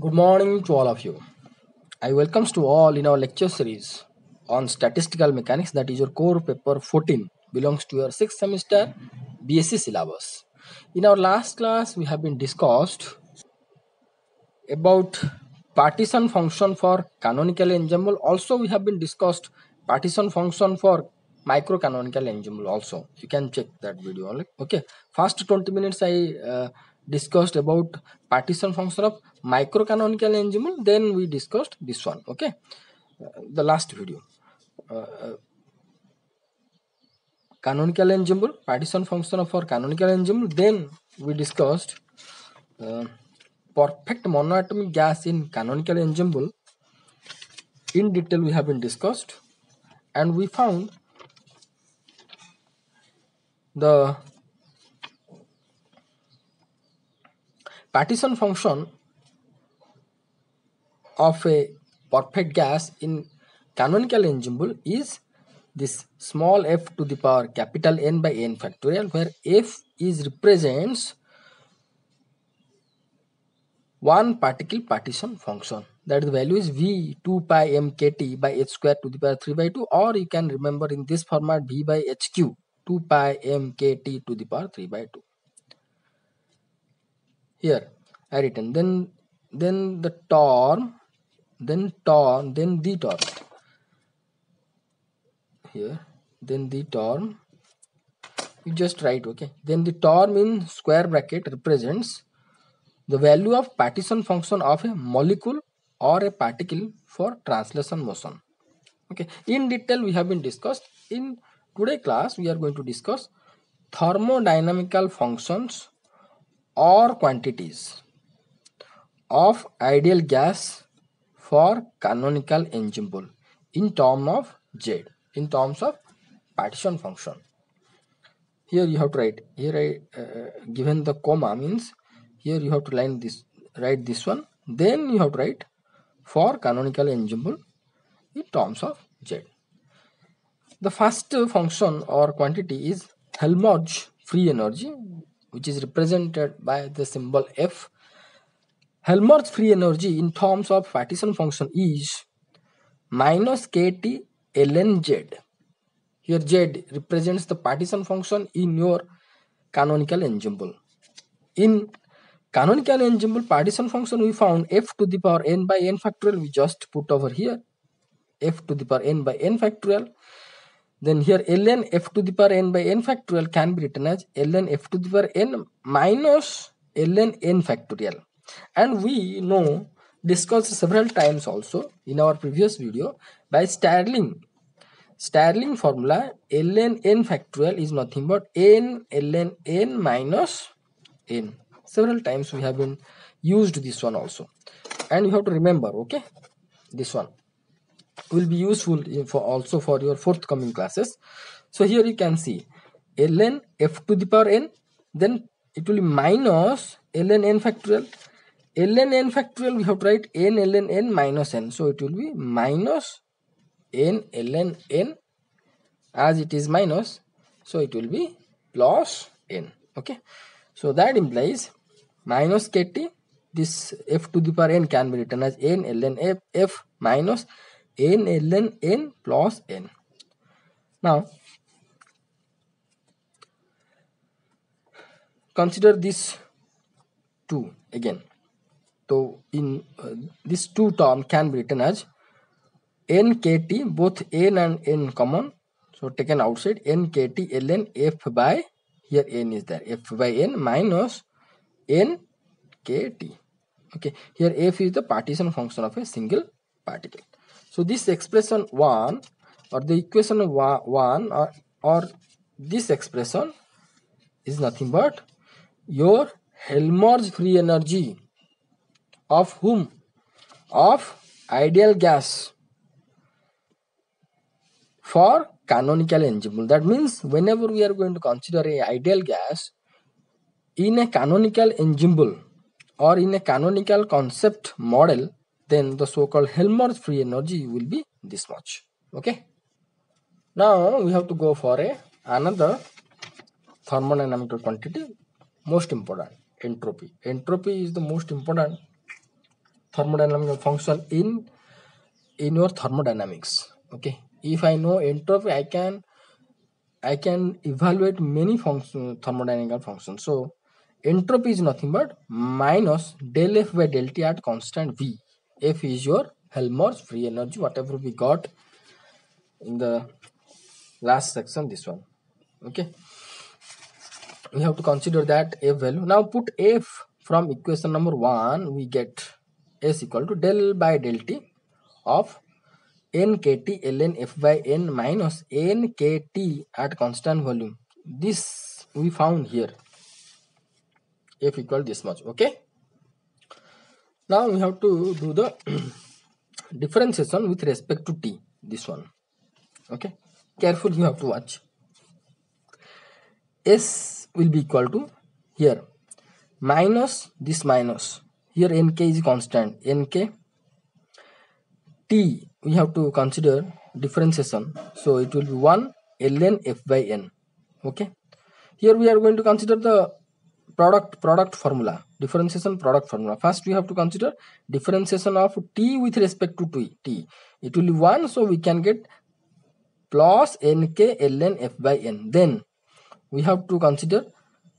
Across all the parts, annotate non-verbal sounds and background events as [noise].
Good morning to all of you. I welcomes to all in our lecture series on statistical mechanics that is your core paper 14 belongs to your 6th semester BSc syllabus. In our last class we have been discussed about partition function for canonical ensemble also we have been discussed partition function for micro canonical ensemble also you can check that video only okay first 20 minutes i uh, discussed about partition function of microcanonical ensemble then we discussed this one okay? Uh, the last video. Uh, uh canonical ensemble partition function for canonical ensemble then we discussed uh, perfect monoatomic gas in canonical ensemble in detail we have been discussed and we found the partition function of a perfect gas in canonical ensemble is this small f to the power capital N by n factorial where f is represents one particle partition function. That the value is v 2 pi m kt by h square to the power 3 by 2 or you can remember in this format v by hq 2 pi m kt to the power 3 by 2 here i written. Then then the term then term then the term here then the term you just write okay? Then the term in square bracket represents the value of partition function of a molecule or a particle for translation motion. Okay? In detail we have been discussed. In today class we are going to discuss thermodynamical functions or quantities of ideal gas for canonical ensemble in term of z in terms of partition function. Here you have to write here i uh, given the comma means here you have to line this write this one then you have to write for canonical ensemble in terms of z. The first function or quantity is Helmholtz free energy which is represented by the symbol F. Helmholtz free energy in terms of partition function is minus kt ln z. Here z represents the partition function in your canonical ensemble. In Canonical ensemble partition function we found f to the power n by n factorial we just put over here f to the power n by n factorial then here ln f to the power n by n factorial can be written as ln f to the power n minus ln n factorial. And we know discussed several times also in our previous video by Stirling Stirling formula ln n factorial is nothing but n ln n minus n. Several times we have been used this one also. And you have to remember okay this one will be useful for also for your forthcoming classes. So here you can see ln f to the power n then it will be minus ln n factorial. ln n factorial we have to write n ln n minus n. So it will be minus n ln n as it is minus. So it will be plus n. Okay. So that implies minus kt this f to the power n can be written as n ln f, f minus n ln n plus n. Now consider this 2 again. So in uh, this 2 term can be written as n kt both n and n common. So taken outside n kt ln f by here n is there f by n minus n kt okay here f is the partition function of a single particle so this expression 1 or the equation 1 or, or this expression is nothing but your Helmholtz free energy of whom? Of ideal gas for canonical ensemble that means whenever we are going to consider a ideal gas in a canonical ensemble or in a canonical concept model, then the so-called Helmholtz free energy will be this much. Okay. Now we have to go for a another thermodynamical quantity, most important, entropy. Entropy is the most important thermodynamic function in in your thermodynamics okay if i know entropy i can i can evaluate many function thermodynamical functions so entropy is nothing but minus del f by del t at constant v f is your helmholtz free energy whatever we got in the last section this one. Okay. We have to consider that f value. Now put f from equation number one we get s equal to del by del t of nkt ln f by n minus nkt at constant volume. This we found here. F equal this much. Okay now we have to do the [clears throat] differentiation with respect to t this one. Okay? Careful you have to watch. S will be equal to here. Minus this minus. Here nk is constant. Nk t we have to consider differentiation. So it will be 1 ln f by n. Okay? Here we are going to consider the product product formula differentiation product formula. First we have to consider differentiation of t with respect to t, t. it will be 1 so we can get plus nk ln f by n. Then we have to consider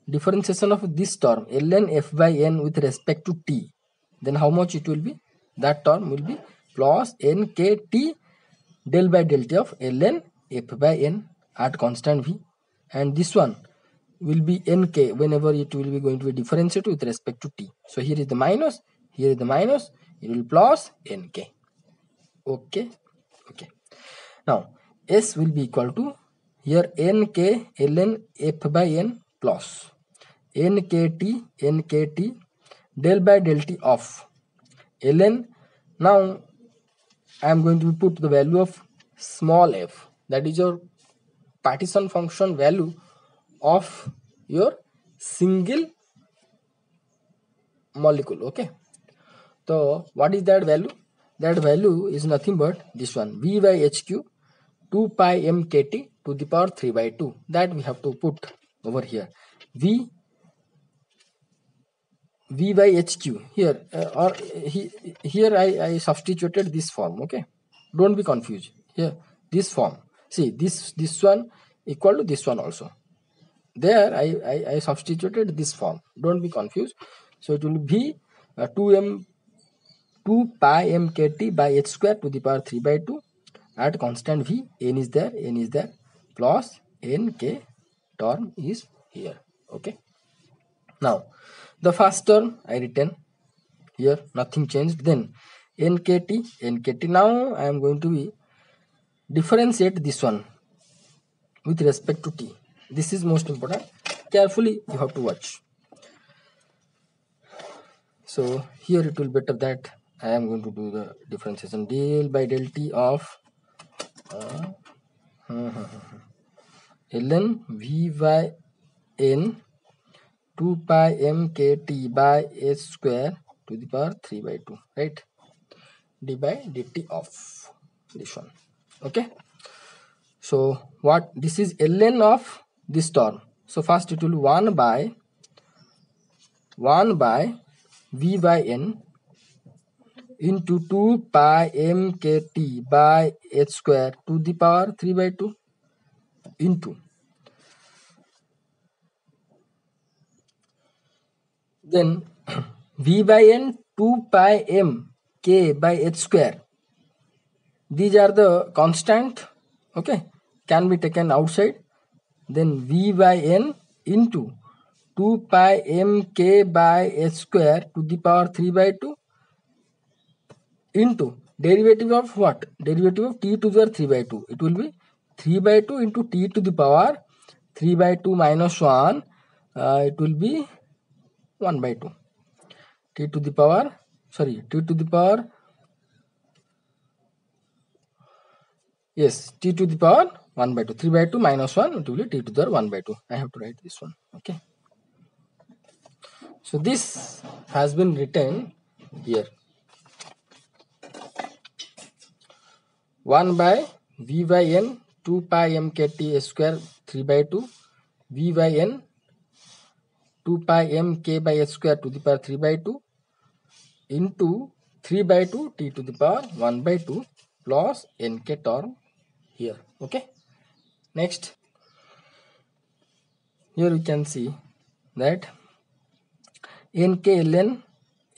differentiation of this term ln f by n with respect to t. Then how much it will be? That term will be plus nkt del by del t of ln f by n at constant v. And this one will be nk whenever it will be going to be differentiated with respect to t. So here is the minus here is the minus it will plus nk okay okay. Now s will be equal to here nk ln f by n plus nkt nkt del by del t of ln. Now i am going to put the value of small f. That is your partition function value of your single molecule okay? So what is that value? That value is nothing but this one v by hq 2 pi m kt to the power 3 by 2 that we have to put over here. V v by hq here uh, or he, here I, I substituted this form okay? Don't be confused. Here this form. See this this one equal to this one also there I, I, I substituted this form. Don't be confused. So it will be uh, 2m 2 pi mkt by h square to the power 3 by 2 at constant v. N is there n is there. Plus nk term is here. Okay. Now the first term i written here nothing changed. Then nkt nkt now i am going to be differentiate this one with respect to t this is most important. Carefully you have to watch. So here it will better that. I am going to do the differentiation del by del t of uh, [laughs] ln v by n 2 pi m k t by h square to the power 3 by 2 right? d by dt of this one okay? So what this is ln of this term. So first it will 1 by 1 by v by n into 2 pi m k t by h square to the power 3 by 2 into. Then [clears throat] v by n 2 pi m k by h square. These are the constant okay can be taken outside then v by n into 2 pi m k by h square to the power 3 by 2 into derivative of what? Derivative of t to the power 3 by 2. It will be 3 by 2 into t to the power 3 by 2 minus 1. Uh, it will be 1 by 2. t to the power, sorry, t to the power, yes, t to the power 1 by 2. 3 by 2 minus 1, it will be t to the 1 by 2. I have to write this one. Okay. So this has been written here. 1 by v by n 2 pi m k t square 3 by 2 v by n 2 pi m k by h square to the power 3 by 2 into 3 by 2 t to the power 1 by 2 plus nk term here okay next here we can see that nk ln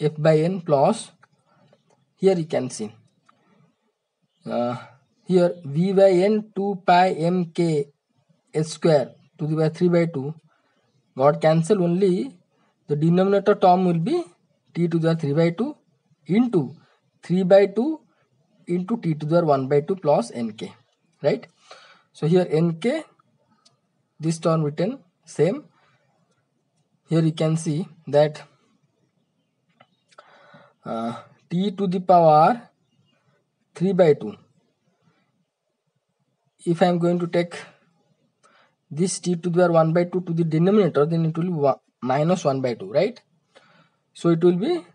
f by n plus here you can see. Uh, here v by n 2 pi mk s square to the power 3 by 2 got cancel only the denominator term will be t to the 3 by 2 into 3 by 2 into t to the 1 by 2 plus nk right so here nk this term written same. Here you can see that uh, t to the power 3 by 2 if I am going to take this t to the power 1 by 2 to the denominator then it will be one, minus 1 by 2 right? So it will be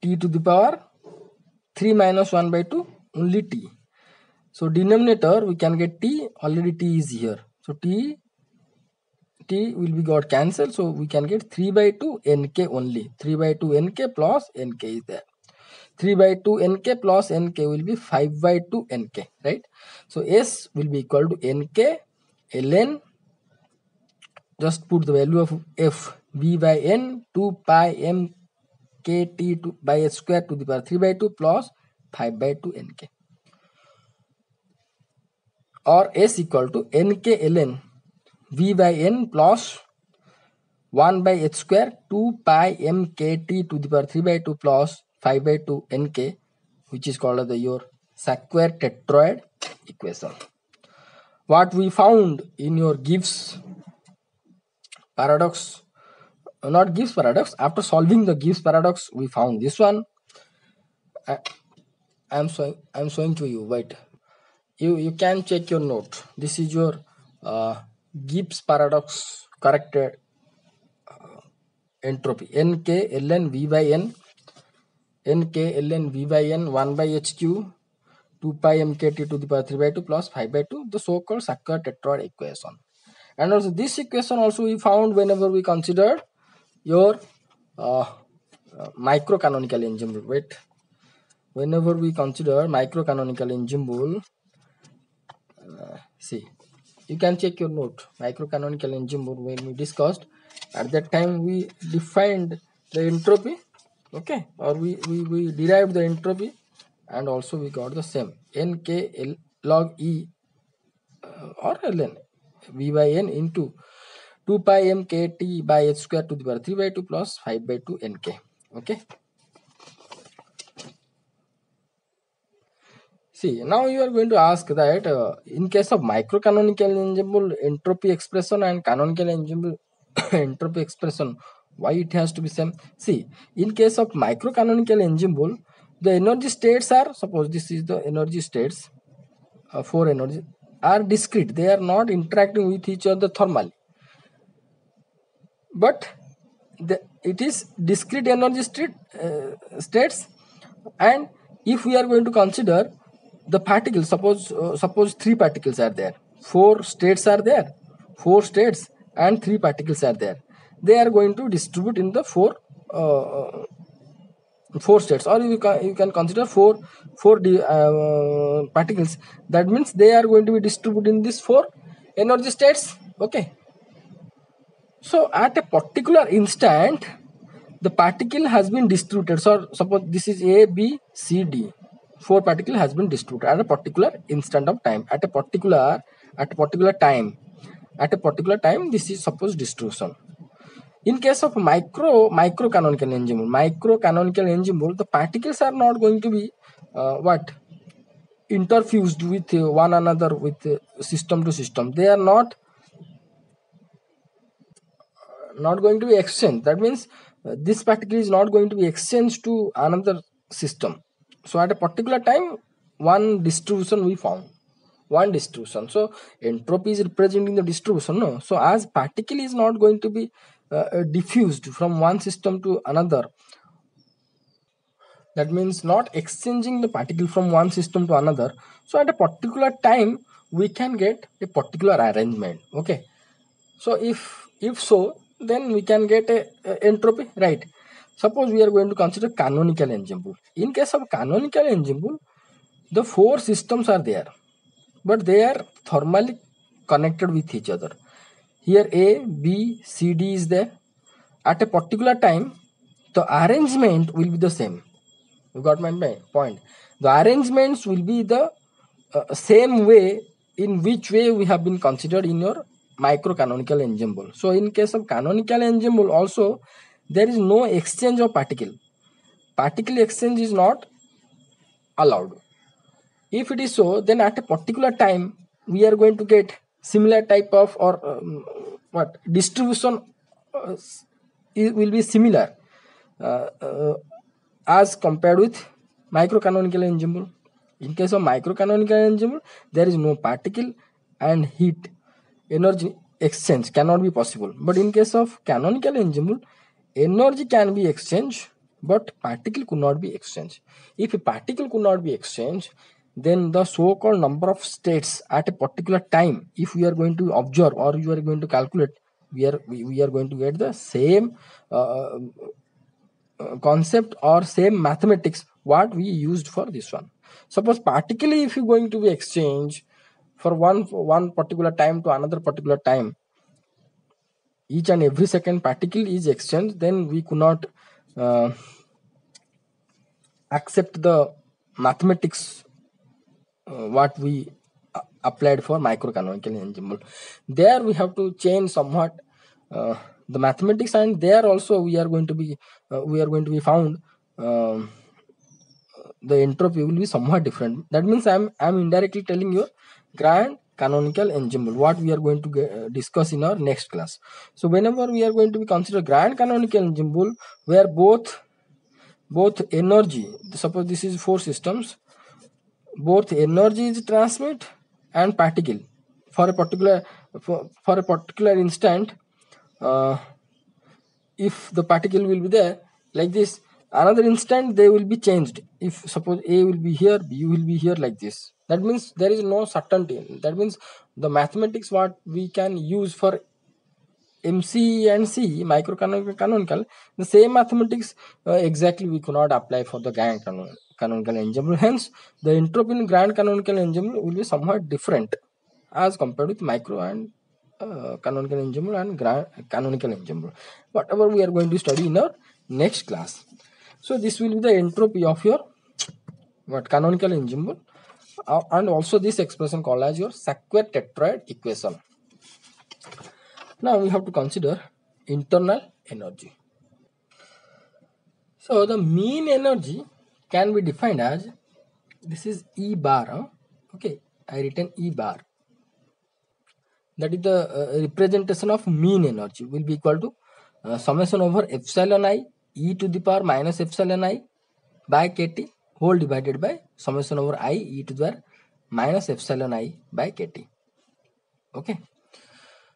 t to the power 3 minus 1 by 2 only t so denominator we can get t. Already t is here. So t t will be got cancelled. So we can get 3 by 2 nk only. 3 by 2 nk plus nk is there. 3 by 2 nk plus nk will be 5 by 2 nk right? So s will be equal to nk ln just put the value of f b by n 2 pi m k t to by s square to the power 3 by 2 plus 5 by 2 nk or s equal to nk ln v by n plus 1 by h square 2 pi m k t to the power 3 by 2 plus 5 by 2 nk which is called the your Sackur Tetrode equation. What we found in your Gibbs paradox not Gibbs paradox after solving the Gibbs paradox we found this one I, am showing I'm showing to you wait you you can check your note. This is your uh, Gibbs paradox corrected uh, entropy. Nk ln v by n. Nk ln v by n 1 by hq 2 pi mkt to the power 3 by 2 plus 5 by 2 the so-called Sackur Tetrode equation. And also this equation also we found whenever we considered your uh, uh, microcanonical ensemble. Wait. Whenever we consider microcanonical ensemble uh, see you can check your note. Microcanonical ensemble when we discussed. At that time we defined the entropy okay? Or we, we, we derived the entropy and also we got the same. Nk log e uh, or ln v by n into 2 pi m k t by h square to the power 3 by 2 plus 5 by 2 nk okay See, now you are going to ask that uh, in case of microcanonical ensemble entropy expression and canonical ensemble [coughs] entropy expression, why it has to be same? See, in case of microcanonical ensemble, the energy states are, suppose this is the energy states, uh, four energy, are discrete. They are not interacting with each other thermally. But the, it is discrete energy state, uh, states and if we are going to consider the particles suppose uh, suppose three particles are there. Four states are there four states and three particles are there. They are going to distribute in the four uh, four states. Or you can you can consider four four uh, particles. That means they are going to be distributed in these four energy states. Okay. So at a particular instant the particle has been distributed. So suppose this is a b c d four particle has been distributed at a particular instant of time. At a particular at a particular time. At a particular time this is supposed distribution. In case of micro micro canonical ensemble micro canonical the particles are not going to be uh, what? Interfused with uh, one another with uh, system to system. They are not not going to be exchanged. That means uh, this particle is not going to be exchanged to another system so at a particular time one distribution we found. One distribution. So entropy is representing the distribution no? So as particle is not going to be uh, uh, diffused from one system to another that means not exchanging the particle from one system to another. So at a particular time we can get a particular arrangement okay? So if if so then we can get a, a entropy right suppose we are going to consider canonical ensemble in case of canonical ensemble the four systems are there but they are thermally connected with each other here a b c d is there at a particular time the arrangement will be the same you got my point the arrangements will be the uh, same way in which way we have been considered in your micro canonical ensemble so in case of canonical ensemble also there is no exchange of particle. Particle exchange is not allowed. If it is so then at a particular time we are going to get similar type of or um, what distribution uh, will be similar uh, uh, as compared with microcanonical ensemble. In case of microcanonical ensemble there is no particle and heat. Energy exchange cannot be possible. But in case of canonical ensemble energy can be exchanged but particle could not be exchanged if a particle could not be exchanged then the so-called number of states at a particular time if we are going to observe or you are going to calculate we are we, we are going to get the same uh, uh, concept or same mathematics what we used for this one. Suppose particularly if you are going to be exchange for one for one particular time to another particular time each and every second particle is exchanged then we could not uh, accept the mathematics uh, what we uh, applied for microcanonical ensemble there we have to change somewhat uh, the mathematics and there also we are going to be uh, we are going to be found um, the entropy will be somewhat different. That means i'm i'm indirectly telling you grand canonical ensemble what we are going to get, uh, discuss in our next class. So whenever we are going to be consider grand canonical ensemble where both both energy suppose this is four systems both energy is transmit and particle. For a particular for, for a particular instant uh, if the particle will be there like this another instant they will be changed. If suppose a will be here b will be here like this. That means there is no certainty. That means the mathematics what we can use for mc and c micro canonical the same mathematics uh, exactly we cannot apply for the grand canonical ensemble. Hence the entropy in grand canonical ensemble will be somewhat different as compared with micro and uh, canonical ensemble and grand canonical ensemble. Whatever we are going to study in our next class so this will be the entropy of your what canonical ensemble uh, and also this expression called as your Sackur Tetrode equation. Now we have to consider internal energy. So the mean energy can be defined as this is E bar. Huh? Okay, I written E bar. That is the uh, representation of mean energy will be equal to uh, summation over epsilon i e to the power minus epsilon i by kt whole divided by summation over i e to the power minus epsilon i by kt. Okay.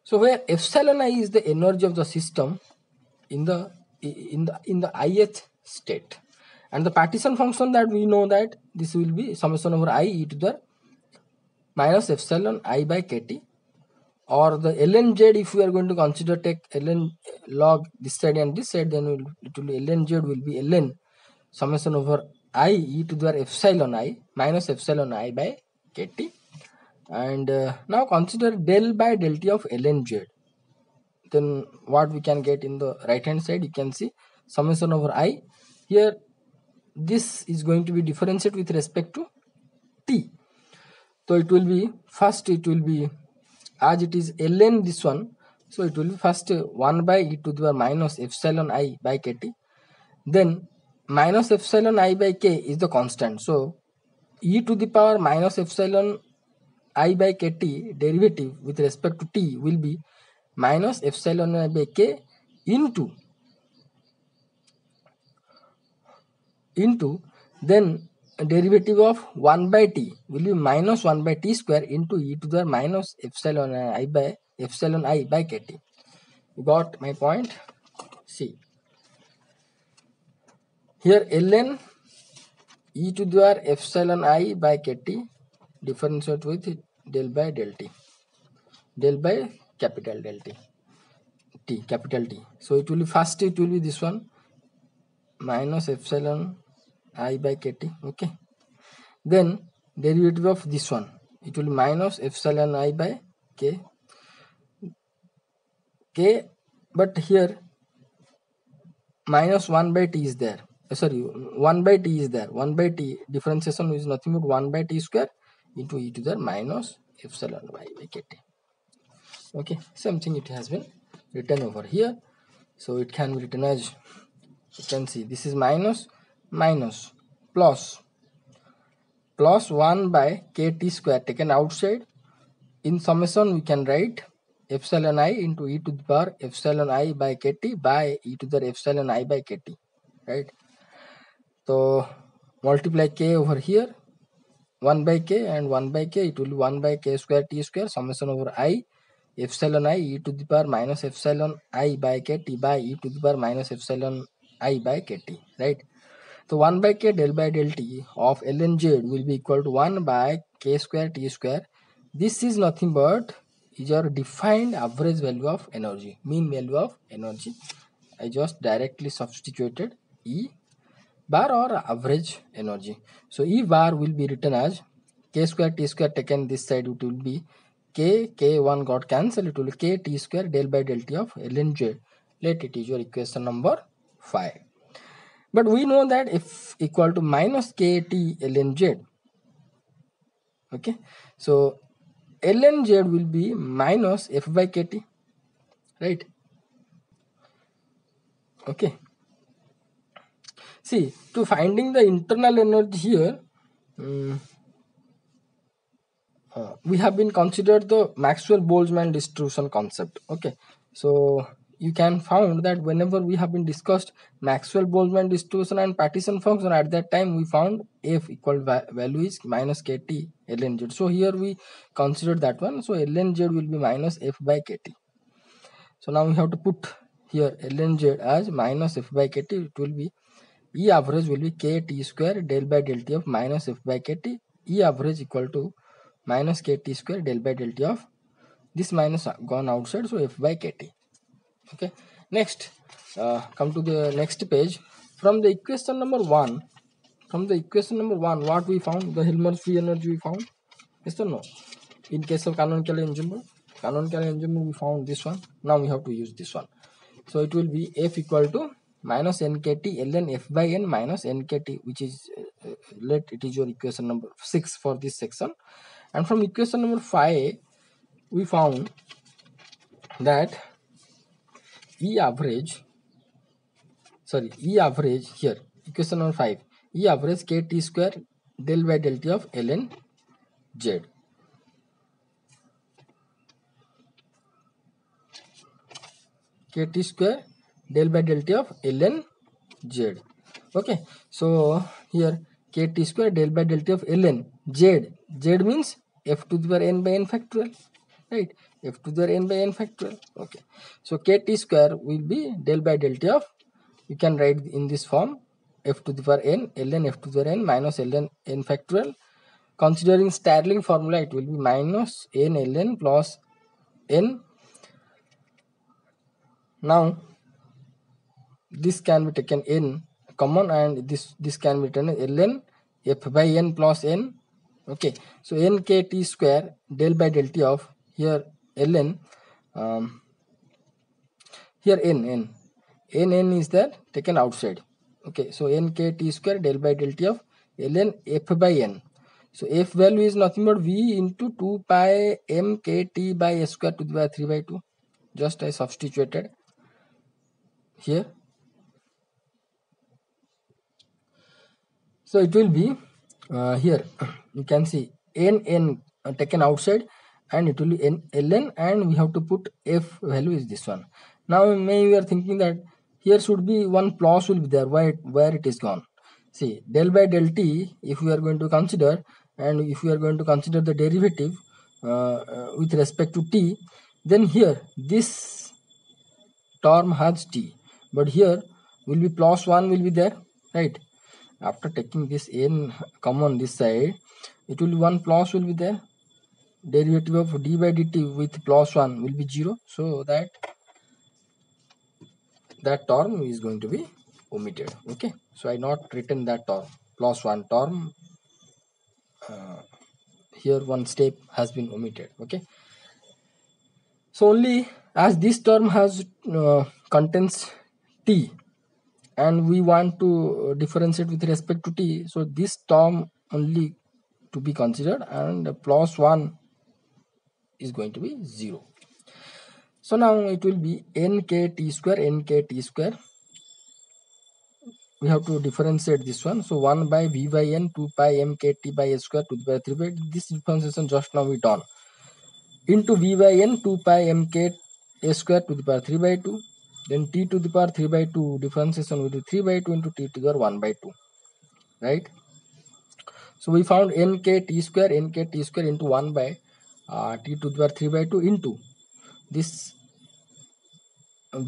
So where epsilon i is the energy of the system in the in the in the ith state and the partition function that we know that this will be summation over i e to the minus epsilon i by kt or the ln z if we are going to consider take ln log this side and this side then it will ln z will be ln summation over i e to the epsilon i minus epsilon i by kt and uh, now consider del by del t of ln z then what we can get in the right hand side you can see summation over i. Here this is going to be differentiated with respect to t. So it will be first it will be as it is ln this one so it will be first 1 by e to the power minus epsilon i by kt then minus epsilon i by k is the constant. So e to the power minus epsilon i by kt derivative with respect to t will be minus epsilon i by k into into then derivative of 1 by t will be minus 1 by t square into e to the minus epsilon i by epsilon i by kt. You got my point? See. Here ln e to the power epsilon i by kt differentiate with del by del t. Del by capital del t. T capital T. So it will be first it will be this one minus epsilon i by kt okay? Then derivative of this one. It will minus epsilon i by k. K but here minus 1 by t is there. Uh, sorry 1 by t is there. 1 by t differentiation is nothing but 1 by t square into e to the minus epsilon y by kt. Okay same thing it has been written over here. So it can be written as you can see this is minus minus plus. Plus 1 by kt square taken outside. In summation we can write epsilon i into e to the power epsilon i by kt by e to the epsilon i by kt right? So multiply k over here. 1 by k and 1 by k it will be 1 by k square t square. Summation over i epsilon i e to the power minus epsilon i by kt by e to the power minus epsilon i by kt right so 1 by k del by del t of ln z will be equal to 1 by k square t square. This is nothing but is your defined average value of energy mean value of energy. I just directly substituted e bar or average energy. So e bar will be written as k square t square taken this side it will be k k1 got cancelled it will be k t square del by del t of ln z. Let it is your equation number 5 but we know that if equal to minus kt ln z okay so ln z will be minus f by kt right? Okay. See to finding the internal energy here um, uh, we have been considered the maxwell boltzmann distribution concept okay? So you can found that whenever we have been discussed maxwell boltzmann distribution and partition function at that time we found f equal va value is minus kt ln z. So here we considered that one. So ln z will be minus f by kt so now we have to put here ln z as minus f by kt it will be E average will be kt square del by del t of minus f by kt. E average equal to minus kt square del by del t of this minus gone outside. So f by kt. Okay. Next, uh, come to the next page. From the equation number one, from the equation number one, what we found the Helmholtz free energy we found. Yes or no? In case of canonical ensemble, canonical ensemble we found this one. Now we have to use this one. So it will be f equal to minus nkt ln f by n minus nkt which is uh, let it is your equation number 6 for this section and from equation number 5 we found that e average sorry e average here equation number 5 e average kt square del by del t of ln z kt square del by del t of ln z okay so here kt square del by del t of ln z z means f to the power n by n factorial right f to the n by n factorial okay. So kt square will be del by del t of you can write in this form f to the power n ln f to the n minus ln n factorial. Considering Stirling formula it will be minus n ln plus n. Now this can be taken n common and this this can be written ln f by n plus n. Okay. So n k t square del by del t of here ln um, here n n. N n is there taken outside. Okay so n k t square del by del t of ln f by n. So f value is nothing but v into 2 pi m k t by s square to the power 3 by 2 just i substituted here. So it will be uh, here. You can see n n uh, taken outside and it will be n ln and we have to put f value is this one. Now maybe we are thinking that here should be one plus will be there where it, where it is gone. See del by del t if we are going to consider and if we are going to consider the derivative uh, uh, with respect to t then here this term has t. But here will be plus 1 will be there right? After taking this n common this side it will be 1 plus will be there derivative of d by dt with plus 1 will be 0 so that that term is going to be omitted. Okay. So i not written that term. Plus one term uh, here one step has been omitted. Okay. So only as this term has uh, contains t and we want to differentiate with respect to t so this term only to be considered and plus 1 is going to be 0 so now it will be nkt square nkt square. We have to differentiate this one. So 1 by v by n 2 pi mkt by s square to the power 3 by this differentiation just now we done. Into v by n 2 pi mk s square to the power 3 by 2 then t to the power 3 by 2 differentiation will be 3 by 2 into t to the power 1 by 2 right? So we found nk t square nk t square into 1 by uh, t to the power 3 by 2 into this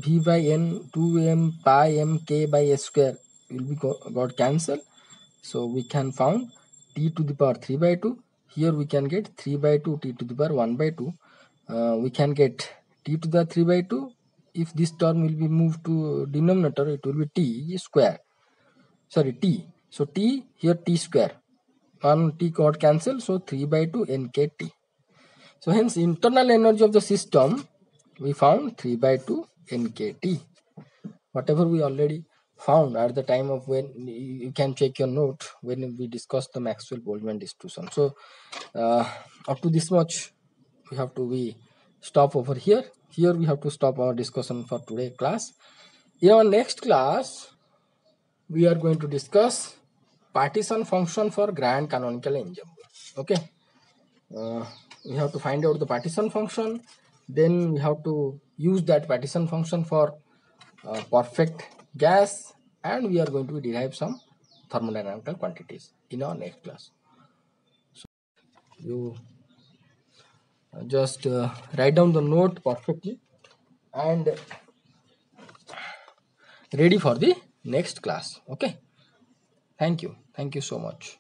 v by n 2m pi m k by s square will be got cancelled. So we can found t to the power 3 by 2 here we can get 3 by 2 t to the power 1 by 2 uh, we can get t to the 3 by 2 if this term will be moved to denominator it will be t square. Sorry t. So t here t square. 1 t got cancelled so 3 by 2 nkt so hence internal energy of the system we found 3 by 2 nkt whatever we already found at the time of when you can check your note when we discussed the maxwell boltzmann distribution. So uh, up to this much we have to be stop over here. Here we have to stop our discussion for today class. In our next class we are going to discuss partition function for grand canonical ensemble. Okay? Uh, we have to find out the partition function then we have to use that partition function for uh, perfect gas and we are going to derive some thermodynamical quantities in our next class. So you just uh, write down the note perfectly and ready for the next class. Okay? Thank you. Thank you so much